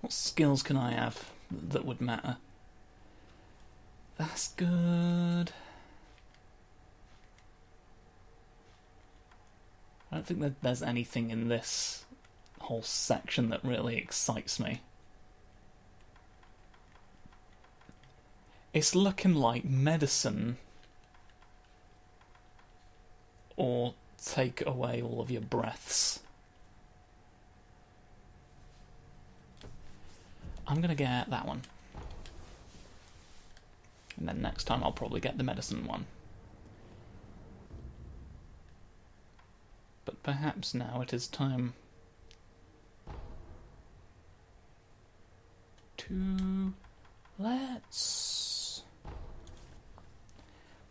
What skills can I have that would matter? That's good. I don't think that there's anything in this whole section that really excites me. It's looking like medicine or take away all of your breaths. I'm gonna get that one. And then next time I'll probably get the medicine one. But perhaps now it is time to let's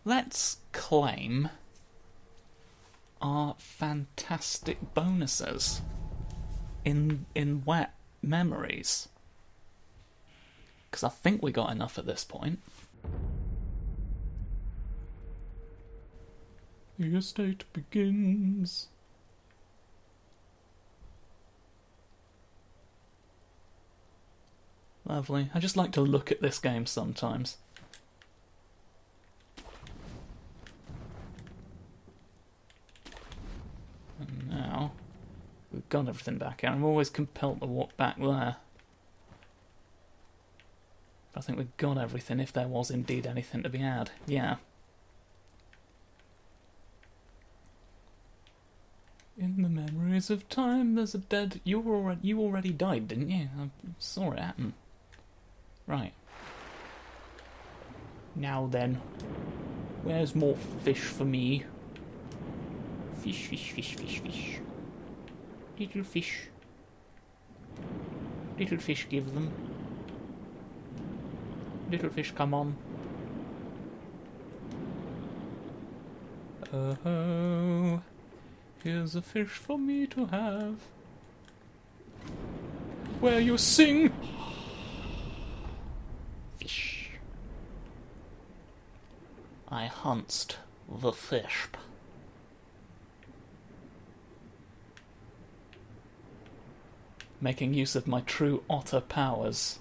let's claim our fantastic bonuses in in wet memories because I think we got enough at this point. The estate begins. Lovely. I just like to look at this game sometimes. And now we've got everything back out. I'm always compelled to walk back there. I think we've got everything if there was indeed anything to be had. Yeah. In the memories of time, there's a dead. You were already you already died, didn't you? I saw it happen. Right. Now then, where's more fish for me? Fish, fish, fish, fish, fish. Little fish. Little fish, give them. Little fish, come on. Oh, here's a fish for me to have. Where you sing fish. I hunched the fish. Making use of my true otter powers.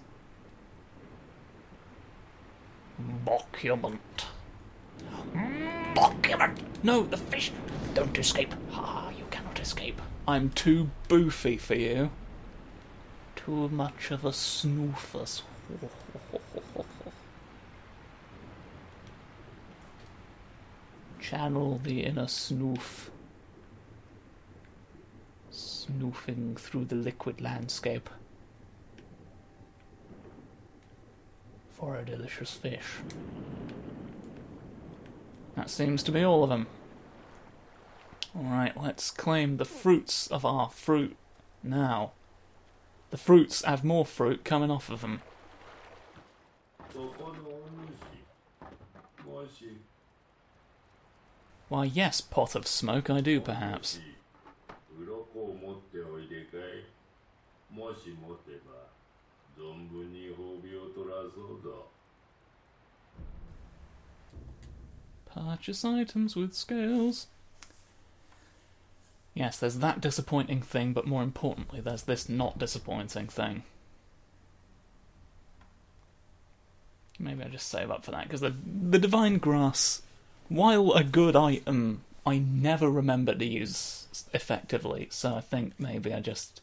Document. Document! No, the fish! Don't escape! Ah, you cannot escape. I'm too boofy for you. Too much of a snoofus. Channel the inner snoof. Snoofing through the liquid landscape. For a delicious fish. That seems to be all of them. Alright, let's claim the fruits of our fruit now. The fruits have more fruit coming off of them. Why, yes, pot of smoke, I do perhaps. Purchase items with scales. Yes, there's that disappointing thing, but more importantly, there's this not disappointing thing. Maybe I just save up for that because the the divine grass, while a good item, I never remember to use effectively. So I think maybe I just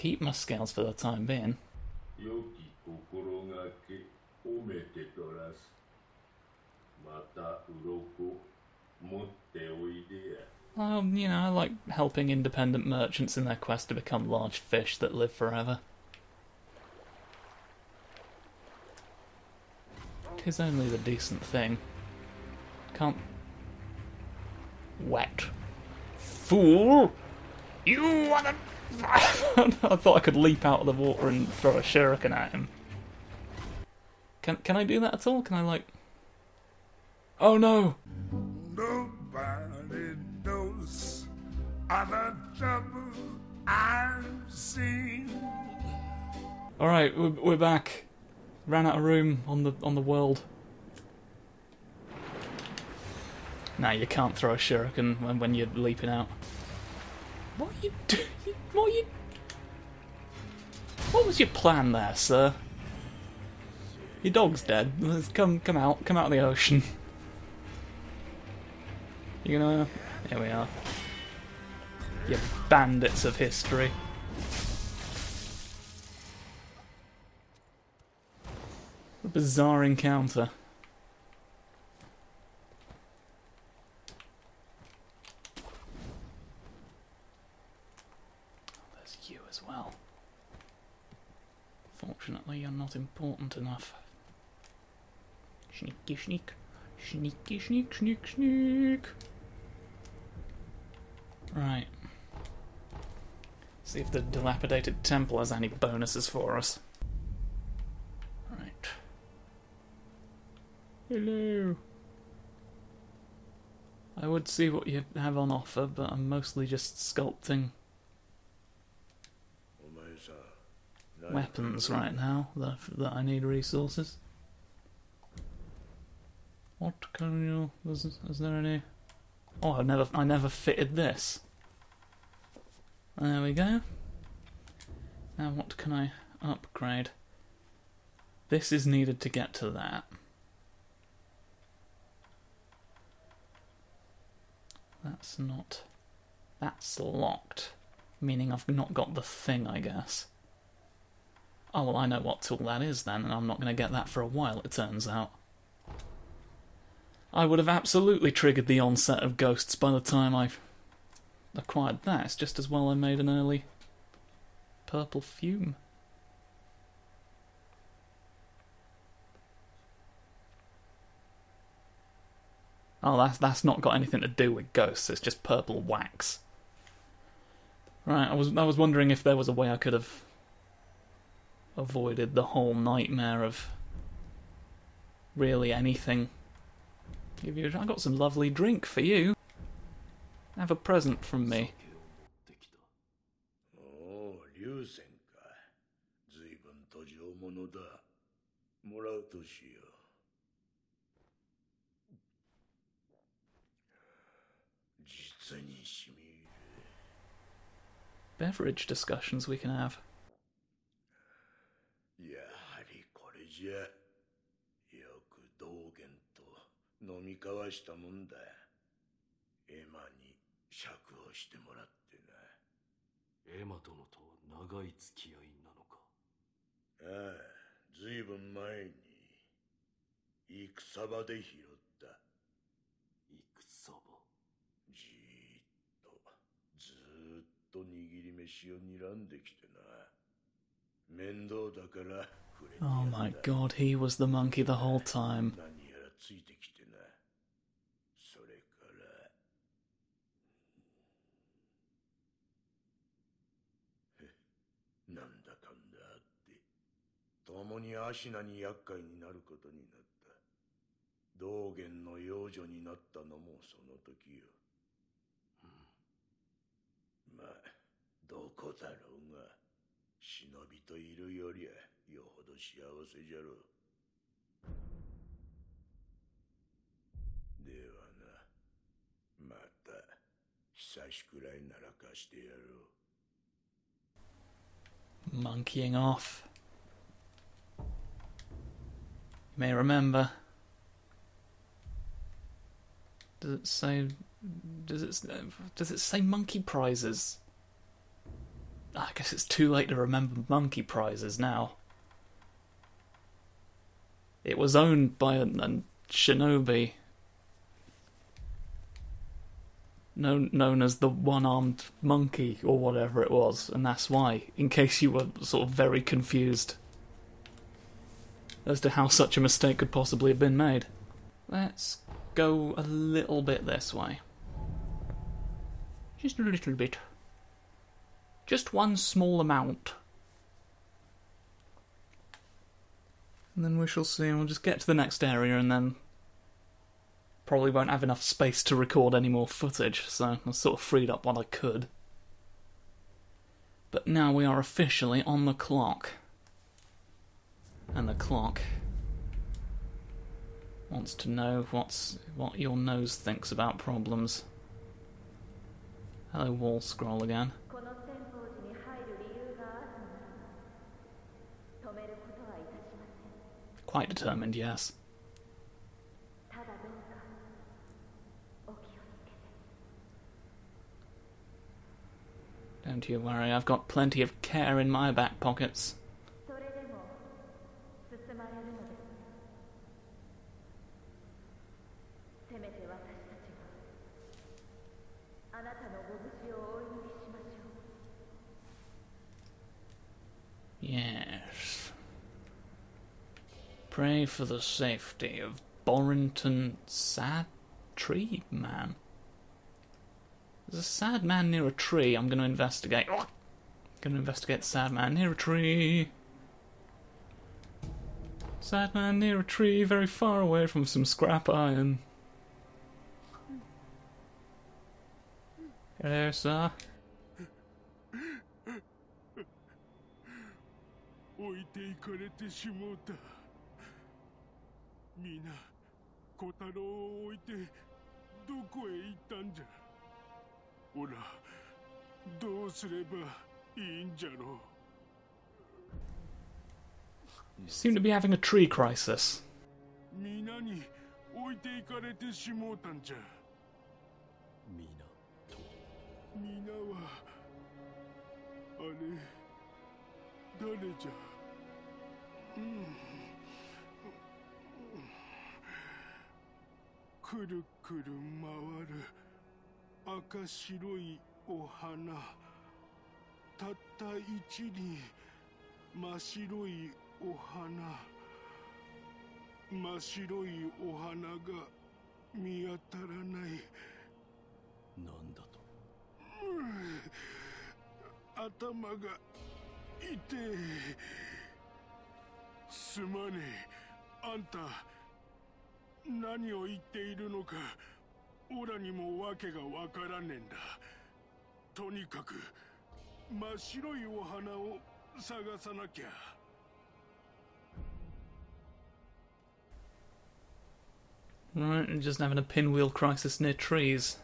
keep my scales for the time being. Um, you know, I like helping independent merchants in their quest to become large fish that live forever. Tis only the decent thing. Can't. Wet. Fool! You are the. I thought I could leap out of the water and throw a shuriken at him. Can can I do that at all? Can I like? Oh no! Nobody knows all the trouble I've seen. All right, we're, we're back. Ran out of room on the on the world. Nah, you can't throw a shuriken when, when you're leaping out. What are you doing? What you? What was your plan there, sir? Your dog's dead. Let's come, come out, come out of the ocean. You gonna? Here we are. You bandits of history. A bizarre encounter. Oh, there's you as well. Fortunately, you're not important enough. Sneaky sneak. Sneaky sneak, sneak, sneak. Right. See if the dilapidated temple has any bonuses for us. Right. Hello. I would see what you have on offer, but I'm mostly just sculpting weapons right now that, that I need resources. What can you? Is, is there any? Oh, I never, I never fitted this. There we go. Now, what can I upgrade? This is needed to get to that. That's not. That's locked, meaning I've not got the thing, I guess. Oh, well, I know what tool that is then, and I'm not going to get that for a while, it turns out. I would have absolutely triggered the onset of ghosts by the time I acquired that. It's just as well I made an early purple fume. Oh, that's that's not got anything to do with ghosts. It's just purple wax. Right, I was I was wondering if there was a way I could have avoided the whole nightmare of really anything. Give you, I got some lovely drink for you. Have a present from me. Beverage discussions we can have. 交わしたもんだ。エマに釈放してもらってな。エマ殿とは長い付き合いなのか？ああずいぶん前に戦場で拾った。戦場？じーっとずーっと握り飯を睨んできてな。面倒だから触れてや Oh my god, he was the monkey the whole time. 何やらついてきてなそれからへなんだかんだあって共にアシナに厄介になることになった。道元の養女になったのもその時よ、まあどこだろうが。忍びといるよりはよほど幸せじゃろう。ではな。また久しくらいならかしてやろう。Monkeying off. May remember. Does it say? Does it does it say monkey prizes? Ah, I guess it's too late to remember monkey prizes now. It was owned by a, a shinobi known known as the one-armed monkey or whatever it was, and that's why. In case you were sort of very confused as to how such a mistake could possibly have been made. Let's go a little bit this way. Just a little bit. Just one small amount. And then we shall see. We'll just get to the next area and then probably won't have enough space to record any more footage, so I sort of freed up what I could. But now we are officially on the clock and the clock wants to know what's what your nose thinks about problems. Hello, wall scroll again. Quite determined, yes. Don't you worry, I've got plenty of care in my back pockets. for the safety of Borrington Sad Tree Man. There's a sad man near a tree. I'm going to investigate. Oh, I'm going to investigate sad man near a tree. Sad man near a tree, very far away from some scrap iron. There, sir. 皆小太郎を置いてどこへ行ったんじゃ？おらどうすればいいんじゃろ You seem to be having a tree crisis. う皆に置いていかれてしもうたんじゃ。皆と皆はあれ誰じゃ？うんくるくる回る赤白いお花たった一輪真っ白いお花真っ白いお花が見当たらない。なんだと？頭が痛え。すまねえ。あんた何を言っているのかオラにも訳がわからねえんだとにかく真っ白いお花を探さなきゃ Right, just having a pinwheel crisis near trees.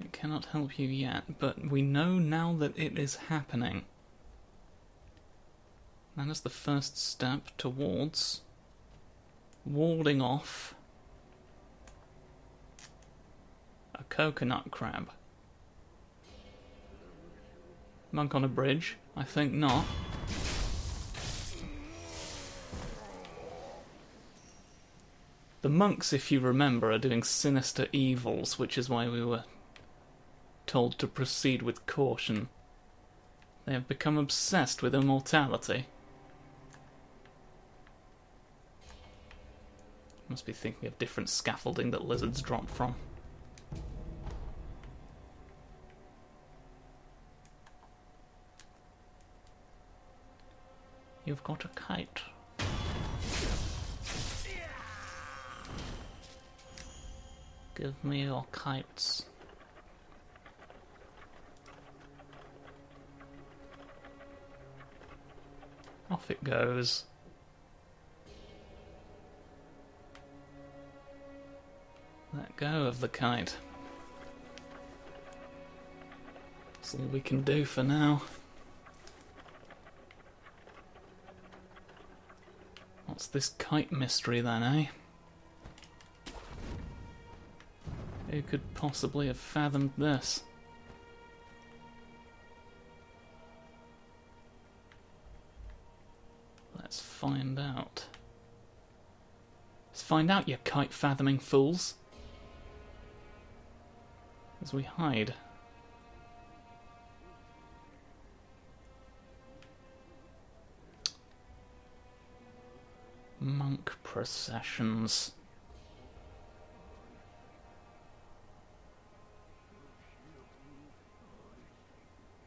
It cannot help you yet, but we know now that it is happening. That is the first step towards warding off a coconut crab. Monk on a bridge? I think not. The monks, if you remember, are doing sinister evils, which is why we were told to proceed with caution. They have become obsessed with immortality. Must be thinking of different scaffolding that lizards drop from. You've got a kite. Give me your kites. Off it goes. Let go of the kite. That's all we can do for now. What's this kite mystery then, eh? Who could possibly have fathomed this? Let's find out. Let's find out, you kite fathoming fools! As we hide. Monk processions.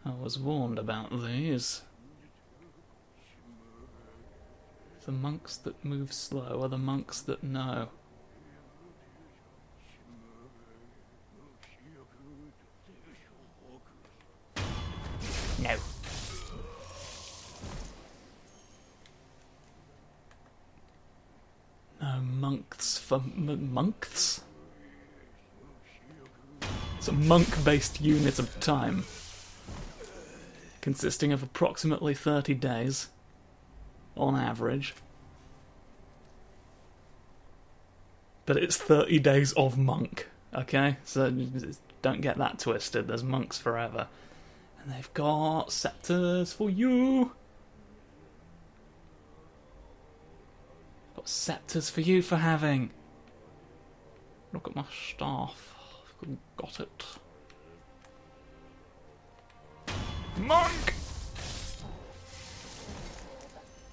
I was warned about these. The monks that move slow are the monks that know. No. No monks for monks? It's a monk based unit of time consisting of approximately 30 days. on average. But it's 30 days of monk, okay? So don't get that twisted. There's monks forever. And they've got scepters for you. Got scepters for you for having. Look at my staff. Got it. Monk!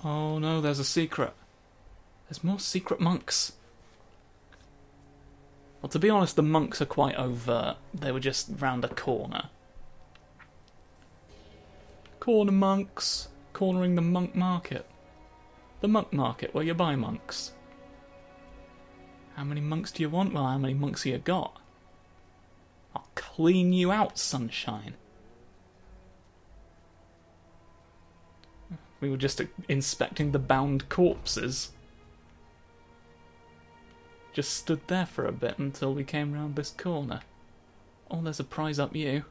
Oh no, there's a secret. There's more secret monks. Well, to be honest, the monks are quite overt. They were just round a corner. Corner monks. Cornering the monk market. The monk market, where you buy monks. How many monks do you want? Well, how many monks have you got? I'll clean you out, sunshine. We were just inspecting the bound corpses. Just stood there for a bit until we came round this corner. Oh, there's a prize up you.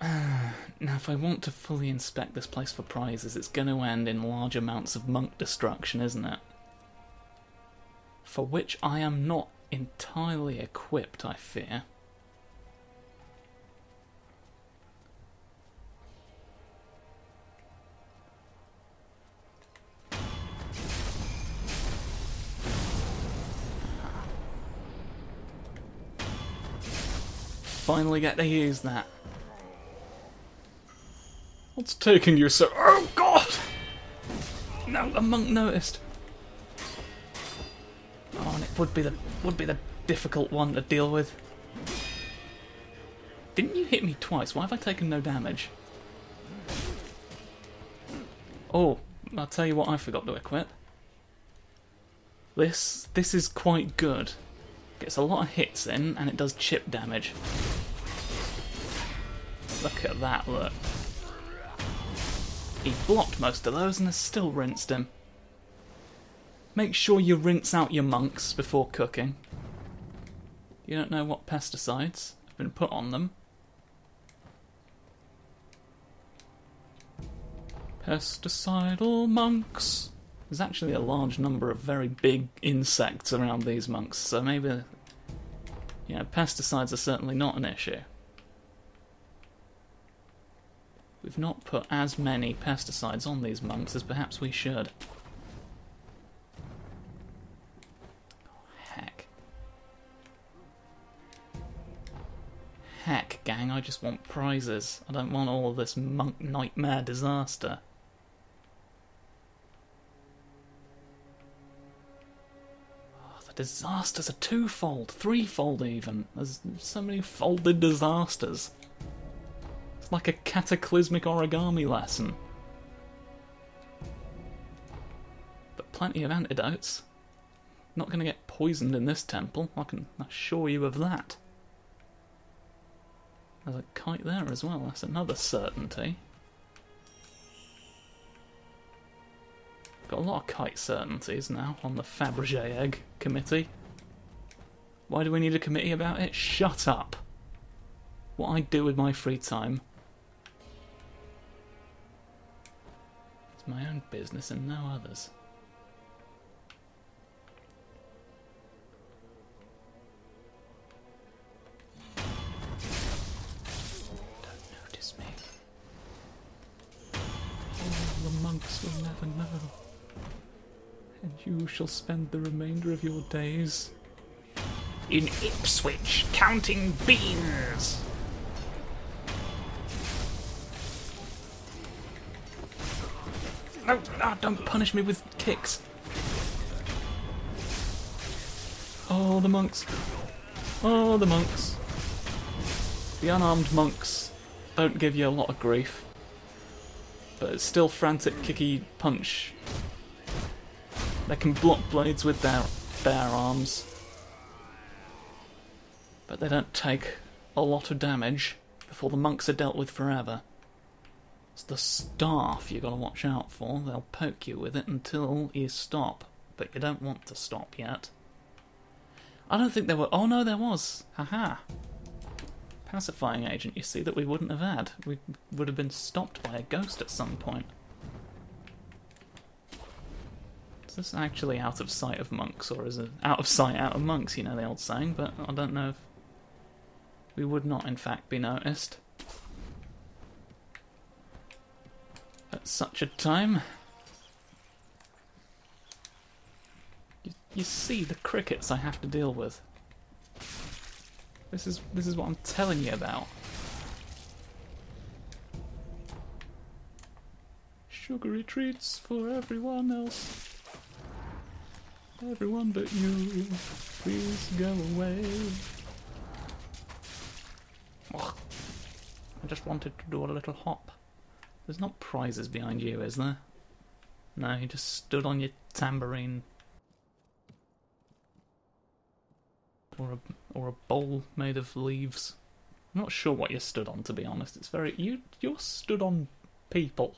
now, if I want to fully inspect this place for prizes, it's going to end in large amounts of monk destruction, isn't it? For which I am not entirely equipped, I fear. Finally get to use that. What's taking you so- Oh god! No, the monk noticed. Oh, and it would be the would be the difficult one to deal with. Didn't you hit me twice? Why have I taken no damage? Oh, I'll tell you what I forgot to equip. This this is quite good. Gets a lot of hits in, and it does chip damage. Look at that, look. He blocked most of those and has still rinsed him. Make sure you rinse out your monks before cooking. You don't know what pesticides have been put on them. Pesticidal monks. There's actually a large number of very big insects around these monks, so maybe, you know, pesticides are certainly not an issue. We've not put as many pesticides on these monks as perhaps we should. Heck. Heck, gang, I just want prizes. I don't want all this monk nightmare disaster. Oh, the disasters are twofold, threefold even. There's so many folded disasters. Like a cataclysmic origami lesson. But plenty of antidotes. Not going to get poisoned in this temple, I can assure you of that. There's a kite there as well, that's another certainty. Got a lot of kite certainties now on the Fabergé Egg Committee. Why do we need a committee about it? Shut up! What I do with my free time my own business and no others. Don't notice me. The monks will never know. And you shall spend the remainder of your days in Ipswich counting beans. No, don't punish me with kicks. Oh, the monks. Oh, the monks. The unarmed monks don't give you a lot of grief. But it's still frantic, kicky punch. They can block blades with their bare arms. But they don't take a lot of damage before the monks are dealt with forever. It's the staff you've gotta watch out for. They'll poke you with it until you stop. But you don't want to stop yet. I don't think there were. Oh no, there was. Haha. pacifying agent, you see, that we wouldn't have had. We would have been stopped by a ghost at some point. Is this actually out of sight of monks, or is it out of sight, out of monks, you know the old saying, but I don't know if we would not, in fact, be noticed. At such a time. You, you see the crickets I have to deal with. This is this is what I'm telling you about. Sugary treats for everyone else. Everyone but you. Please go away. Ugh. I just wanted to do a little hop. There's not prizes behind you, is there? No, you just stood on your tambourine. Or a, or a bowl made of leaves. I'm not sure what you stood on, to be honest. It's very. You, you're stood on people.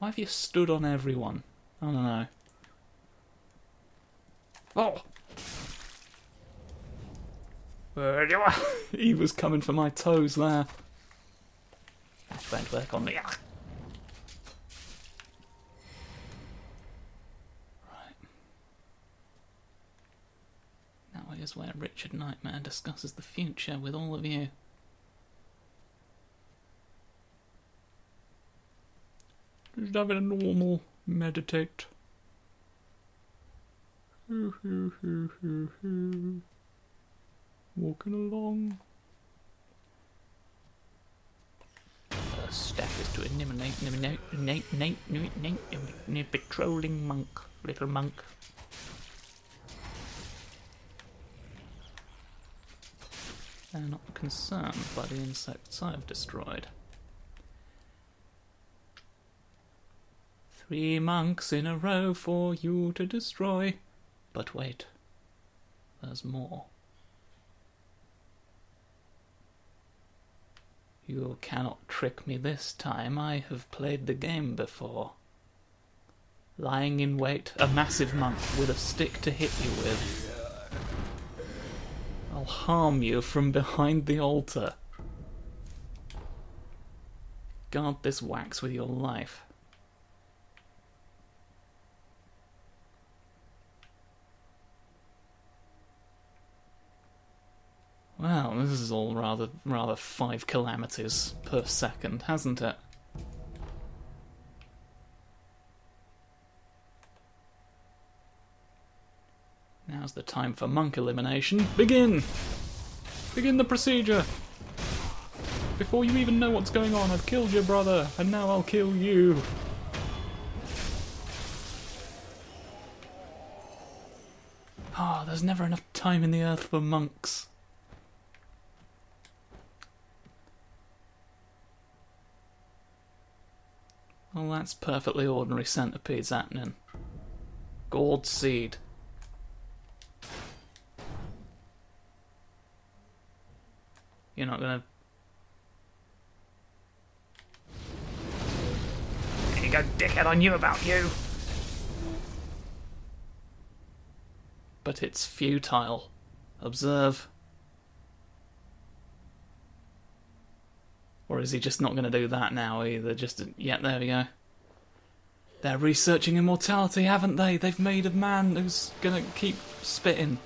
Why have you stood on everyone? I don't know. Oh! Where you are? he was coming for my toes there. That won't work on me. Right. Now here's where Richard Nightmare discusses the future with all of you. Just having a normal meditate. Walking along. First step is to eliminate, eliminate, eliminate, eliminate, eliminate, eliminate patrolling monk, little monk. They're not concerned by the insects I've destroyed. Three monks in a row for you to destroy. But wait, there's more. You cannot trick me this time. I have played the game before. Lying in wait, a massive monk with a stick to hit you with. I'll harm you from behind the altar. Guard this wax with your life. Well, this is all rather rather five calamities per second, hasn't it? Now's the time for monk elimination. Begin! Begin the procedure! Before you even know what's going on, I've killed your brother, and now I'll kill you. Ah, oh, there's never enough time in the earth for monks. Well, that's perfectly ordinary centipedes happening. Gourd seed. You're not gonna. There you go, dickhead, I knew about you! But it's futile. Observe. Or is he just not going to do that now either? Just, yeah, there we go. They're researching immortality, haven't they? They've made a man who's going to keep spitting.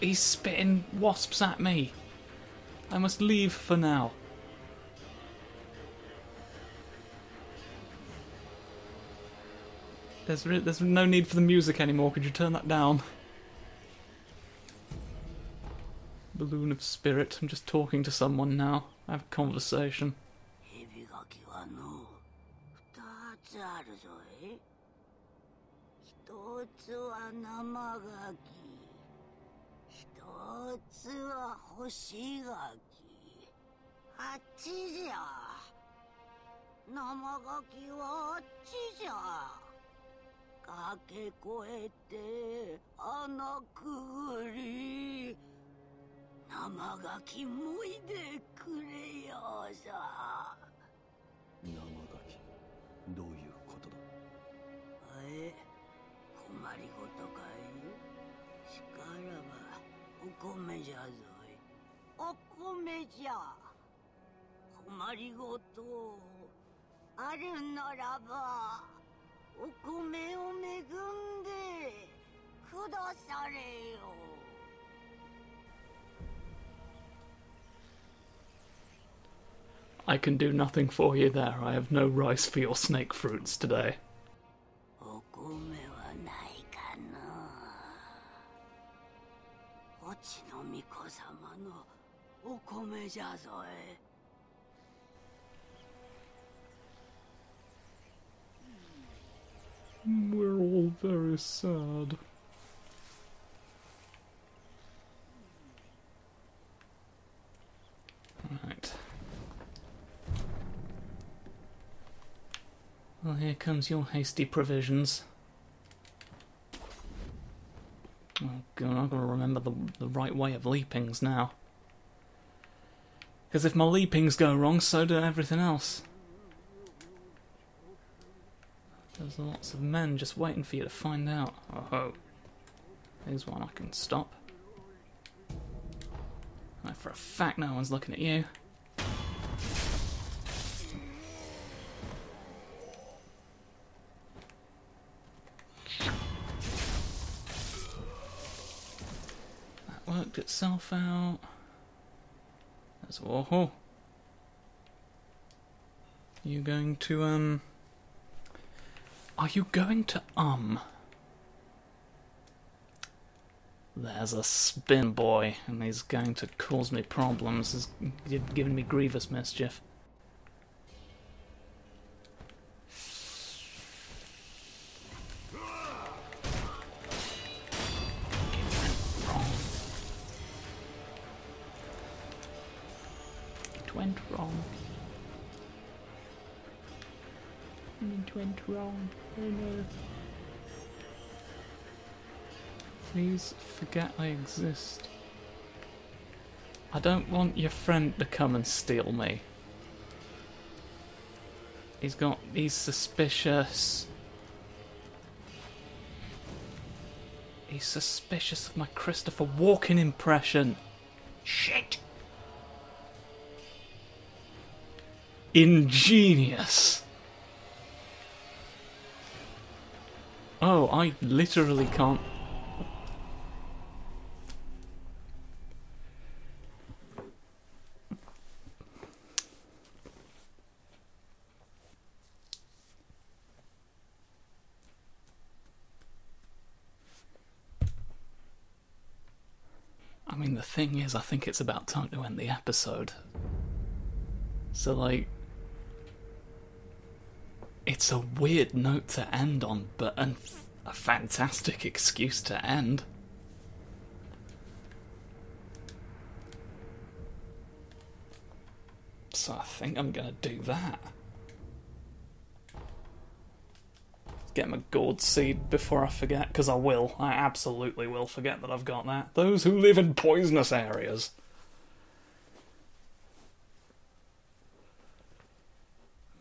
He's spitting wasps at me. I must leave for now. There's, there's no need for the music anymore. Could you turn that down? Balloon of spirit. I'm just talking to someone now. Have a conversation. つあるぞい一つは生ガキ一つは干しガキあっちじゃ生ガキはあっちじゃ駆け越えて穴くぐり生ガキもいでくれようさ。生ガキどういうことだ？え困りごとかい？しからばお米じゃぞい。お米じゃ。困りごとあるならばお米を恵んでくだされよ。I can do nothing for you there. I have no rice for your snake fruits today. We're all very sad. Right. Well, here comes your hasty provisions. Oh god, I've got to remember the, the right way of leapings now. Because if my leapings go wrong, so do everything else. There's lots of men just waiting for you to find out. Oh ho. Here's one I can stop. Right, for a fact, no one's looking at you. Itself out. That's awful. You going to, um. Are you going to, um. There's a spin boy, and he's going to cause me problems. He's giving me grievous mischief. Please forget I exist. I don't want your friend to come and steal me. He's got. He's suspicious. He's suspicious of my Christopher Walken impression. Shit! Ingenious! Oh, I literally can't. I I think it's about time to end the episode. So, like, it's a weird note to end on, but a fantastic excuse to end. So, I think I'm gonna do that. Get my gourd seed before I forget, because I will. I absolutely will forget that I've got that. Those who live in poisonous areas.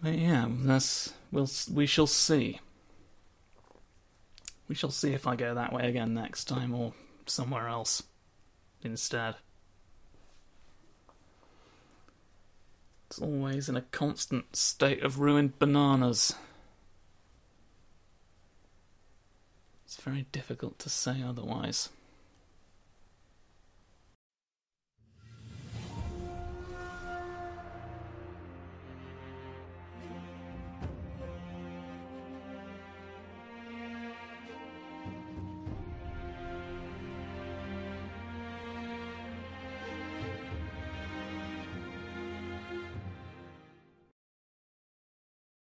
But yeah, that's we'll we shall see. We shall see if I go that way again next time or somewhere else instead. It's always in a constant state of ruined bananas. It's very difficult to say otherwise.